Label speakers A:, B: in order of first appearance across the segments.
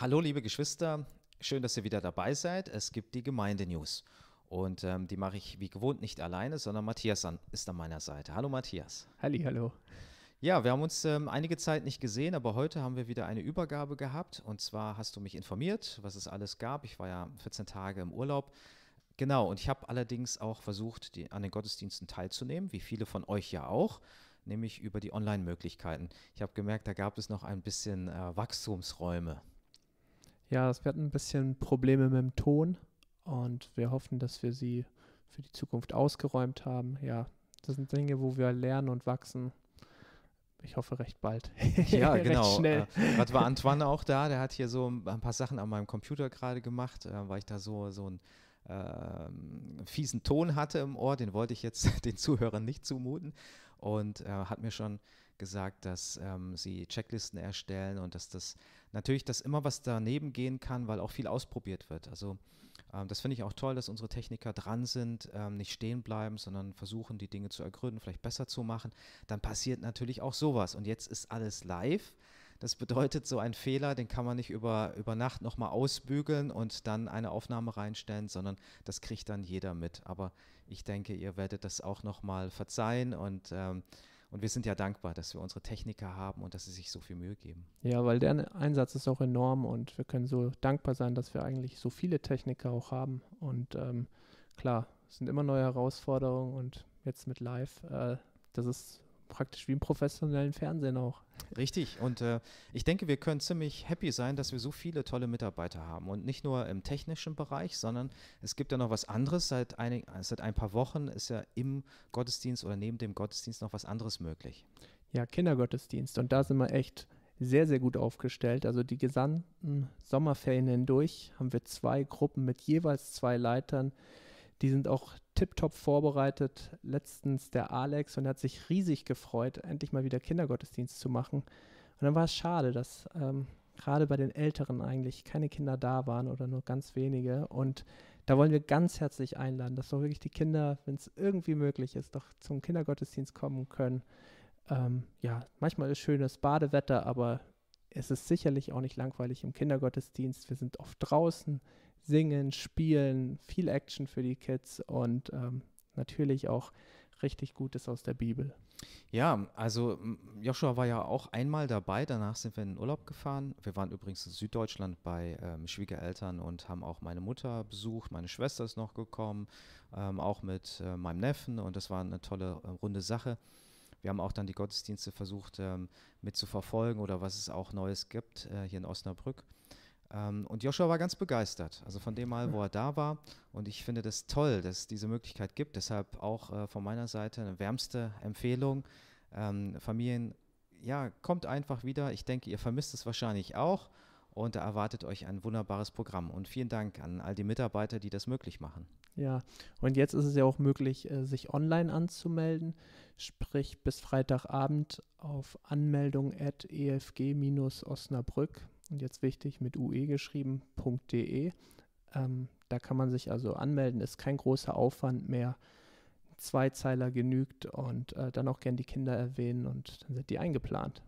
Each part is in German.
A: Hallo, liebe Geschwister, schön, dass ihr wieder dabei seid. Es gibt die Gemeindenews. Und ähm, die mache ich wie gewohnt nicht alleine, sondern Matthias an, ist an meiner Seite. Hallo Matthias.
B: Halli, hallo.
A: Ja, wir haben uns ähm, einige Zeit nicht gesehen, aber heute haben wir wieder eine Übergabe gehabt. Und zwar hast du mich informiert, was es alles gab. Ich war ja 14 Tage im Urlaub. Genau, und ich habe allerdings auch versucht, die, an den Gottesdiensten teilzunehmen, wie viele von euch ja auch, nämlich über die Online-Möglichkeiten. Ich habe gemerkt, da gab es noch ein bisschen äh, Wachstumsräume.
B: Ja, es werden ein bisschen Probleme mit dem Ton und wir hoffen, dass wir sie für die Zukunft ausgeräumt haben. Ja, das sind Dinge, wo wir lernen und wachsen. Ich hoffe recht bald.
A: Ja, genau. schnell. Äh, was war Antoine auch da? Der hat hier so ein paar Sachen an meinem Computer gerade gemacht, äh, weil ich da so, so einen äh, fiesen Ton hatte im Ohr. Den wollte ich jetzt den Zuhörern nicht zumuten. Und äh, hat mir schon gesagt, dass ähm, sie Checklisten erstellen und dass das natürlich, dass immer was daneben gehen kann, weil auch viel ausprobiert wird. Also ähm, das finde ich auch toll, dass unsere Techniker dran sind, ähm, nicht stehen bleiben, sondern versuchen, die Dinge zu ergründen, vielleicht besser zu machen. Dann passiert natürlich auch sowas. Und jetzt ist alles live. Das bedeutet, so ein Fehler, den kann man nicht über, über Nacht nochmal ausbügeln und dann eine Aufnahme reinstellen, sondern das kriegt dann jeder mit. Aber ich denke, ihr werdet das auch nochmal verzeihen und ähm, und wir sind ja dankbar, dass wir unsere Techniker haben und dass sie sich so viel Mühe geben.
B: Ja, weil der Einsatz ist auch enorm und wir können so dankbar sein, dass wir eigentlich so viele Techniker auch haben. Und ähm, klar, es sind immer neue Herausforderungen und jetzt mit Live, äh, das ist praktisch wie im professionellen Fernsehen auch.
A: Richtig. Und äh, ich denke, wir können ziemlich happy sein, dass wir so viele tolle Mitarbeiter haben. Und nicht nur im technischen Bereich, sondern es gibt ja noch was anderes. Seit, einig, seit ein paar Wochen ist ja im Gottesdienst oder neben dem Gottesdienst noch was anderes möglich.
B: Ja, Kindergottesdienst. Und da sind wir echt sehr, sehr gut aufgestellt. Also die gesamten Sommerferien hindurch haben wir zwei Gruppen mit jeweils zwei Leitern. Die sind auch tiptop vorbereitet. Letztens der Alex und er hat sich riesig gefreut, endlich mal wieder Kindergottesdienst zu machen. Und dann war es schade, dass ähm, gerade bei den Älteren eigentlich keine Kinder da waren oder nur ganz wenige. Und da wollen wir ganz herzlich einladen, dass doch wirklich die Kinder, wenn es irgendwie möglich ist, doch zum Kindergottesdienst kommen können. Ähm, ja, manchmal ist schönes Badewetter, aber es ist sicherlich auch nicht langweilig im Kindergottesdienst. Wir sind oft draußen, singen, spielen, viel Action für die Kids und ähm, natürlich auch richtig Gutes aus der Bibel.
A: Ja, also Joshua war ja auch einmal dabei, danach sind wir in den Urlaub gefahren. Wir waren übrigens in Süddeutschland bei ähm, Schwiegereltern und haben auch meine Mutter besucht, meine Schwester ist noch gekommen, ähm, auch mit äh, meinem Neffen und das war eine tolle, äh, runde Sache. Wir haben auch dann die Gottesdienste versucht ähm, mit zu verfolgen oder was es auch Neues gibt äh, hier in Osnabrück. Ähm, und Joshua war ganz begeistert, also von dem Mal, wo er da war. Und ich finde das toll, dass es diese Möglichkeit gibt. Deshalb auch äh, von meiner Seite eine wärmste Empfehlung. Ähm, Familien, ja, kommt einfach wieder. Ich denke, ihr vermisst es wahrscheinlich auch. Und da erwartet euch ein wunderbares Programm. Und vielen Dank an all die Mitarbeiter, die das möglich machen.
B: Ja, und jetzt ist es ja auch möglich, äh, sich online anzumelden. Sprich, bis Freitagabend auf Anmeldung at efg-osnabrück und jetzt wichtig mit ue geschrieben.de. Ähm, da kann man sich also anmelden, ist kein großer Aufwand mehr. Zweizeiler genügt und äh, dann auch gern die Kinder erwähnen und dann sind die eingeplant.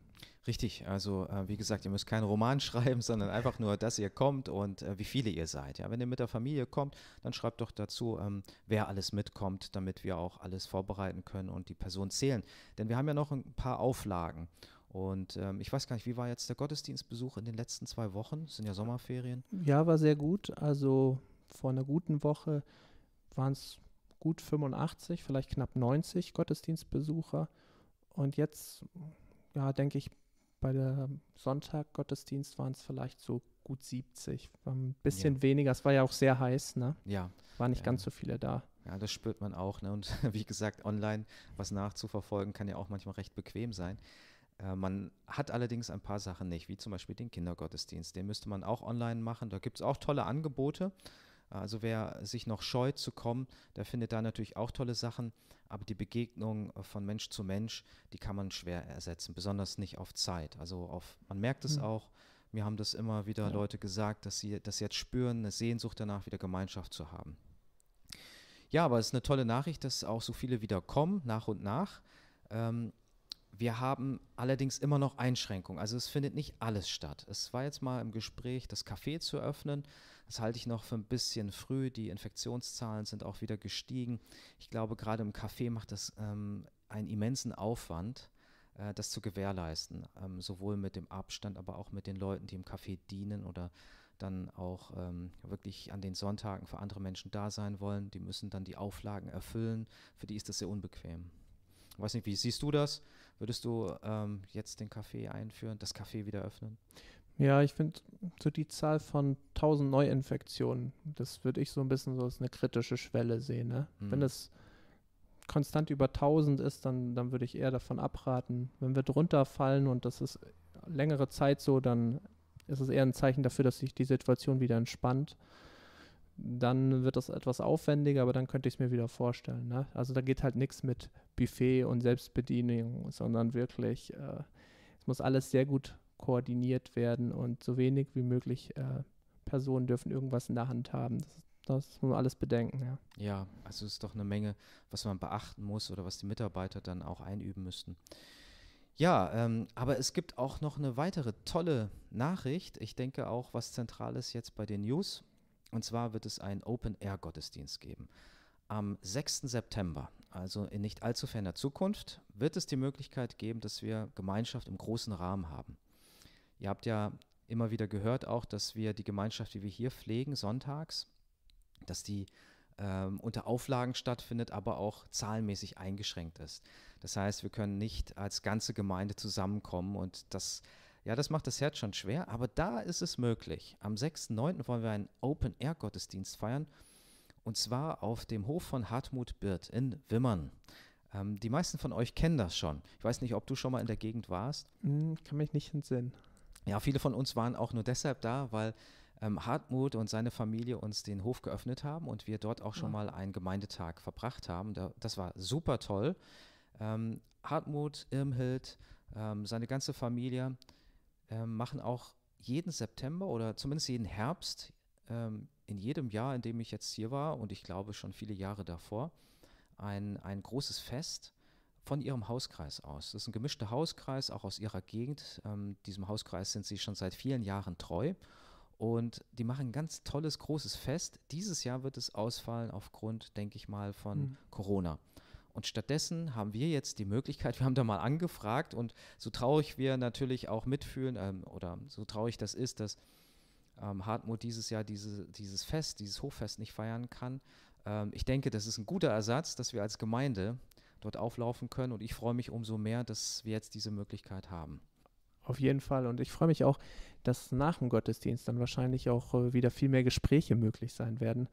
A: Richtig, also äh, wie gesagt, ihr müsst keinen Roman schreiben, sondern einfach nur, dass ihr kommt und äh, wie viele ihr seid. Ja, wenn ihr mit der Familie kommt, dann schreibt doch dazu, ähm, wer alles mitkommt, damit wir auch alles vorbereiten können und die Person zählen. Denn wir haben ja noch ein paar Auflagen. Und ähm, ich weiß gar nicht, wie war jetzt der Gottesdienstbesuch in den letzten zwei Wochen? Das sind ja Sommerferien.
B: Ja, war sehr gut. Also vor einer guten Woche waren es gut 85, vielleicht knapp 90 Gottesdienstbesucher. Und jetzt, ja, denke ich, bei der Sonntag-Gottesdienst waren es vielleicht so gut 70. War ein bisschen ja. weniger. Es war ja auch sehr heiß, ne?
A: Ja.
B: War nicht ja. ganz so viele da.
A: Ja, das spürt man auch. Ne? Und wie gesagt, online was nachzuverfolgen kann ja auch manchmal recht bequem sein. Äh, man hat allerdings ein paar Sachen nicht, wie zum Beispiel den Kindergottesdienst. Den müsste man auch online machen. Da gibt es auch tolle Angebote. Also wer sich noch scheut zu kommen, der findet da natürlich auch tolle Sachen, aber die Begegnung von Mensch zu Mensch, die kann man schwer ersetzen, besonders nicht auf Zeit. Also auf, man merkt es mhm. auch, mir haben das immer wieder ja. Leute gesagt, dass sie das jetzt spüren, eine Sehnsucht danach, wieder Gemeinschaft zu haben. Ja, aber es ist eine tolle Nachricht, dass auch so viele wieder kommen, nach und nach. Ähm, wir haben allerdings immer noch Einschränkungen. Also es findet nicht alles statt. Es war jetzt mal im Gespräch, das Café zu öffnen. Das halte ich noch für ein bisschen früh. Die Infektionszahlen sind auch wieder gestiegen. Ich glaube, gerade im Café macht das ähm, einen immensen Aufwand, äh, das zu gewährleisten. Ähm, sowohl mit dem Abstand, aber auch mit den Leuten, die im Café dienen oder dann auch ähm, wirklich an den Sonntagen für andere Menschen da sein wollen. Die müssen dann die Auflagen erfüllen. Für die ist das sehr unbequem. Ich weiß nicht, wie siehst du das? Würdest du ähm, jetzt den Café einführen, das Café wieder öffnen?
B: Ja, ich finde so die Zahl von 1000 Neuinfektionen, das würde ich so ein bisschen so als eine kritische Schwelle sehen. Ne? Mhm. Wenn es konstant über 1000 ist, dann, dann würde ich eher davon abraten. Wenn wir drunter fallen und das ist längere Zeit so, dann ist es eher ein Zeichen dafür, dass sich die Situation wieder entspannt. Dann wird das etwas aufwendiger, aber dann könnte ich es mir wieder vorstellen. Ne? Also da geht halt nichts mit Buffet und Selbstbedienung, sondern wirklich, äh, es muss alles sehr gut koordiniert werden und so wenig wie möglich äh, Personen dürfen irgendwas in der Hand haben. Das, das muss man alles bedenken, ja.
A: Ja, also es ist doch eine Menge, was man beachten muss oder was die Mitarbeiter dann auch einüben müssten. Ja, ähm, aber es gibt auch noch eine weitere tolle Nachricht. Ich denke auch, was zentral ist jetzt bei den News. Und zwar wird es einen Open-Air-Gottesdienst geben. Am 6. September, also in nicht allzu ferner Zukunft, wird es die Möglichkeit geben, dass wir Gemeinschaft im großen Rahmen haben. Ihr habt ja immer wieder gehört auch, dass wir die Gemeinschaft, die wir hier pflegen, sonntags, dass die ähm, unter Auflagen stattfindet, aber auch zahlenmäßig eingeschränkt ist. Das heißt, wir können nicht als ganze Gemeinde zusammenkommen und das, ja, das macht das Herz schon schwer, aber da ist es möglich. Am 6.9. wollen wir einen Open-Air-Gottesdienst feiern und zwar auf dem Hof von Hartmut Birth in Wimmern. Ähm, die meisten von euch kennen das schon. Ich weiß nicht, ob du schon mal in der Gegend warst.
B: Hm, kann mich nicht entsinnen.
A: Ja, viele von uns waren auch nur deshalb da, weil ähm, Hartmut und seine Familie uns den Hof geöffnet haben und wir dort auch schon ja. mal einen Gemeindetag verbracht haben. Da, das war super toll. Ähm, Hartmut, Irmhild, ähm, seine ganze Familie ähm, machen auch jeden September oder zumindest jeden Herbst ähm, in jedem Jahr, in dem ich jetzt hier war und ich glaube schon viele Jahre davor, ein, ein großes Fest von ihrem Hauskreis aus. Das ist ein gemischter Hauskreis, auch aus ihrer Gegend. Ähm, diesem Hauskreis sind sie schon seit vielen Jahren treu und die machen ein ganz tolles, großes Fest. Dieses Jahr wird es ausfallen aufgrund, denke ich mal, von mhm. Corona. Und stattdessen haben wir jetzt die Möglichkeit, wir haben da mal angefragt und so traurig wir natürlich auch mitfühlen ähm, oder so traurig das ist, dass ähm, Hartmut dieses Jahr diese, dieses Fest, dieses Hochfest nicht feiern kann. Ähm, ich denke, das ist ein guter Ersatz, dass wir als Gemeinde dort auflaufen können und ich freue mich umso mehr, dass wir jetzt diese Möglichkeit haben.
B: Auf jeden Fall. Und ich freue mich auch, dass nach dem Gottesdienst dann wahrscheinlich auch äh, wieder viel mehr Gespräche möglich sein werden.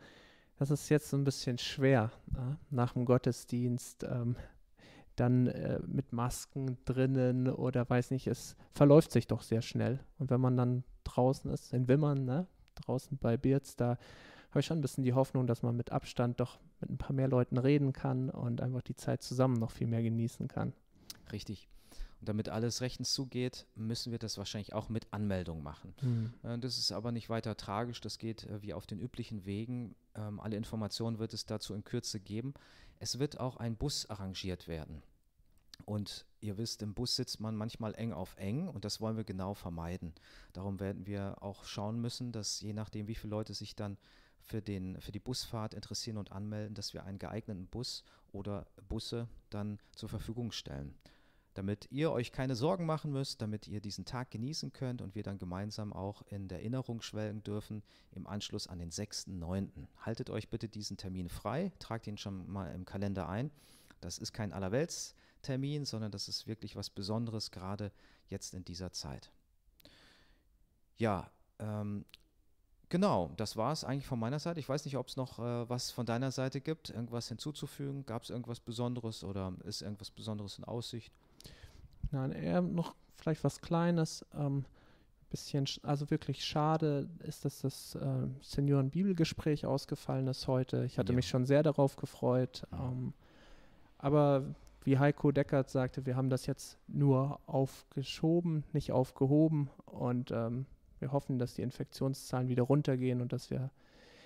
B: Das ist jetzt so ein bisschen schwer, äh, nach dem Gottesdienst ähm, dann äh, mit Masken drinnen oder weiß nicht, es verläuft sich doch sehr schnell. Und wenn man dann draußen ist, in Wimmern, ne, draußen bei Birz, da habe ich schon ein bisschen die Hoffnung, dass man mit Abstand doch mit ein paar mehr Leuten reden kann und einfach die Zeit zusammen noch viel mehr genießen kann.
A: Richtig. Und damit alles rechtens zugeht, müssen wir das wahrscheinlich auch mit Anmeldung machen. Mhm. Das ist aber nicht weiter tragisch, das geht äh, wie auf den üblichen Wegen. Ähm, alle Informationen wird es dazu in Kürze geben. Es wird auch ein Bus arrangiert werden. Und ihr wisst, im Bus sitzt man manchmal eng auf eng und das wollen wir genau vermeiden. Darum werden wir auch schauen müssen, dass je nachdem, wie viele Leute sich dann für, den, für die Busfahrt interessieren und anmelden, dass wir einen geeigneten Bus oder Busse dann zur Verfügung stellen damit ihr euch keine Sorgen machen müsst, damit ihr diesen Tag genießen könnt und wir dann gemeinsam auch in der Erinnerung schwelgen dürfen im Anschluss an den 6.9. Haltet euch bitte diesen Termin frei, tragt ihn schon mal im Kalender ein. Das ist kein Allerweltstermin, sondern das ist wirklich was Besonderes, gerade jetzt in dieser Zeit. Ja, ähm, Genau, das war es eigentlich von meiner Seite. Ich weiß nicht, ob es noch äh, was von deiner Seite gibt, irgendwas hinzuzufügen. Gab es irgendwas Besonderes oder ist irgendwas Besonderes in Aussicht?
B: Nein, eher noch vielleicht was Kleines. Ähm, bisschen, also wirklich schade ist, dass das äh, Senioren-Bibelgespräch ausgefallen ist heute. Ich hatte ja. mich schon sehr darauf gefreut. Ähm, aber wie Heiko Deckert sagte, wir haben das jetzt nur aufgeschoben, nicht aufgehoben. Und ähm, wir hoffen, dass die Infektionszahlen wieder runtergehen und dass wir,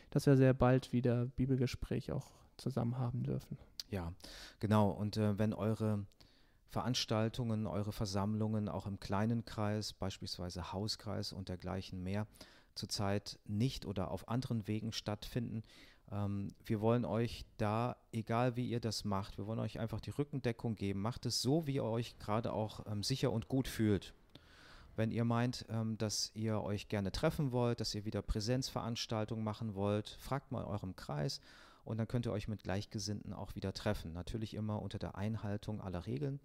B: dass wir sehr bald wieder Bibelgespräch auch zusammen haben dürfen.
A: Ja, genau. Und äh, wenn eure Veranstaltungen, eure Versammlungen auch im kleinen Kreis, beispielsweise Hauskreis und dergleichen mehr, zurzeit nicht oder auf anderen Wegen stattfinden. Ähm, wir wollen euch da, egal wie ihr das macht, wir wollen euch einfach die Rückendeckung geben. Macht es so, wie ihr euch gerade auch ähm, sicher und gut fühlt. Wenn ihr meint, ähm, dass ihr euch gerne treffen wollt, dass ihr wieder Präsenzveranstaltungen machen wollt, fragt mal eurem Kreis und dann könnt ihr euch mit Gleichgesinnten auch wieder treffen. Natürlich immer unter der Einhaltung aller Regeln.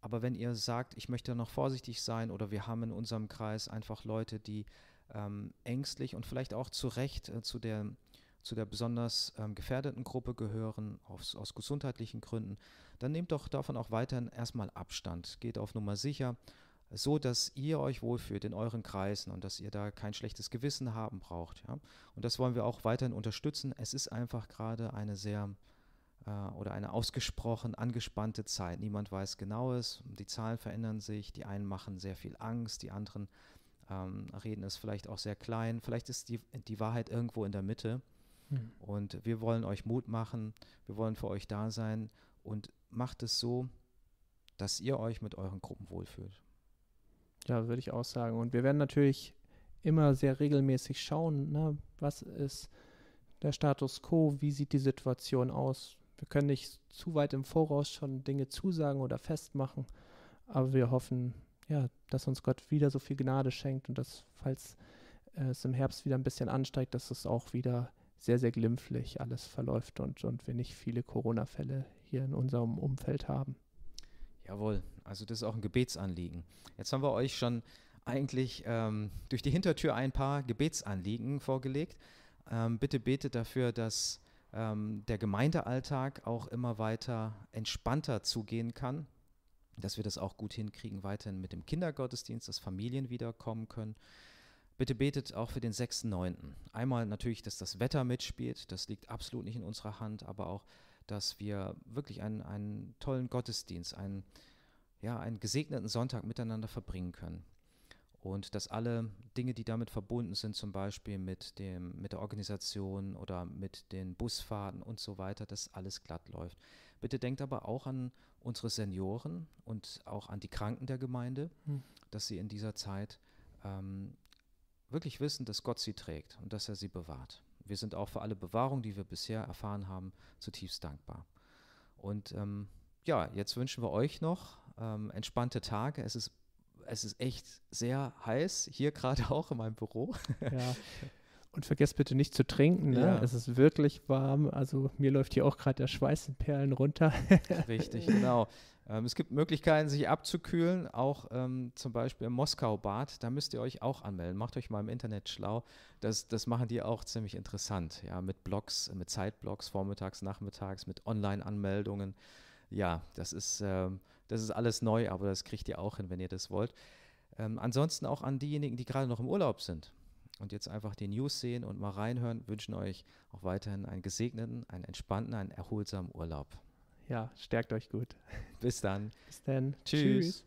A: Aber wenn ihr sagt, ich möchte noch vorsichtig sein oder wir haben in unserem Kreis einfach Leute, die ähm, ängstlich und vielleicht auch zu Recht äh, zu, der, zu der besonders ähm, gefährdeten Gruppe gehören, aus, aus gesundheitlichen Gründen, dann nehmt doch davon auch weiterhin erstmal Abstand. Geht auf Nummer sicher, so dass ihr euch wohlfühlt in euren Kreisen und dass ihr da kein schlechtes Gewissen haben braucht. Ja? Und das wollen wir auch weiterhin unterstützen. Es ist einfach gerade eine sehr oder eine ausgesprochen angespannte Zeit. Niemand weiß genaues, die Zahlen verändern sich, die einen machen sehr viel Angst, die anderen ähm, reden es vielleicht auch sehr klein. Vielleicht ist die, die Wahrheit irgendwo in der Mitte. Mhm. Und wir wollen euch Mut machen, wir wollen für euch da sein und macht es so, dass ihr euch mit euren Gruppen wohlfühlt.
B: Ja, würde ich auch sagen. Und wir werden natürlich immer sehr regelmäßig schauen, ne, was ist der Status quo, wie sieht die Situation aus, wir können nicht zu weit im Voraus schon Dinge zusagen oder festmachen, aber wir hoffen, ja, dass uns Gott wieder so viel Gnade schenkt und dass, falls äh, es im Herbst wieder ein bisschen ansteigt, dass es auch wieder sehr, sehr glimpflich alles verläuft und, und wir nicht viele Corona-Fälle hier in unserem Umfeld haben.
A: Jawohl, also das ist auch ein Gebetsanliegen. Jetzt haben wir euch schon eigentlich ähm, durch die Hintertür ein paar Gebetsanliegen vorgelegt. Ähm, bitte betet dafür, dass ähm, der Gemeindealltag auch immer weiter entspannter zugehen kann, dass wir das auch gut hinkriegen, weiterhin mit dem Kindergottesdienst, dass Familien wiederkommen können. Bitte betet auch für den 6.9. Einmal natürlich, dass das Wetter mitspielt, das liegt absolut nicht in unserer Hand, aber auch, dass wir wirklich einen, einen tollen Gottesdienst, einen, ja, einen gesegneten Sonntag miteinander verbringen können und dass alle Dinge, die damit verbunden sind, zum Beispiel mit, dem, mit der Organisation oder mit den Busfahrten und so weiter, dass alles glatt läuft. Bitte denkt aber auch an unsere Senioren und auch an die Kranken der Gemeinde, hm. dass sie in dieser Zeit ähm, wirklich wissen, dass Gott sie trägt und dass er sie bewahrt. Wir sind auch für alle Bewahrung, die wir bisher erfahren haben, zutiefst dankbar. Und ähm, ja, jetzt wünschen wir euch noch ähm, entspannte Tage. Es ist es ist echt sehr heiß, hier gerade auch in meinem Büro.
B: Ja. Und vergesst bitte nicht zu trinken. Ne? Ja. Es ist wirklich warm. Also mir läuft hier auch gerade der Schweiß in Perlen runter.
A: Richtig, genau. Ähm, es gibt Möglichkeiten, sich abzukühlen, auch ähm, zum Beispiel im Moskau-Bad. Da müsst ihr euch auch anmelden. Macht euch mal im Internet schlau. Das, das machen die auch ziemlich interessant. Ja, mit Blogs, mit Zeitblogs, vormittags, nachmittags, mit Online-Anmeldungen. Ja, das ist. Ähm, das ist alles neu, aber das kriegt ihr auch hin, wenn ihr das wollt. Ähm, ansonsten auch an diejenigen, die gerade noch im Urlaub sind und jetzt einfach die News sehen und mal reinhören, wünschen euch auch weiterhin einen gesegneten, einen entspannten, einen erholsamen Urlaub.
B: Ja, stärkt euch gut.
A: Bis dann.
B: Bis dann.
A: Tschüss. Tschüss.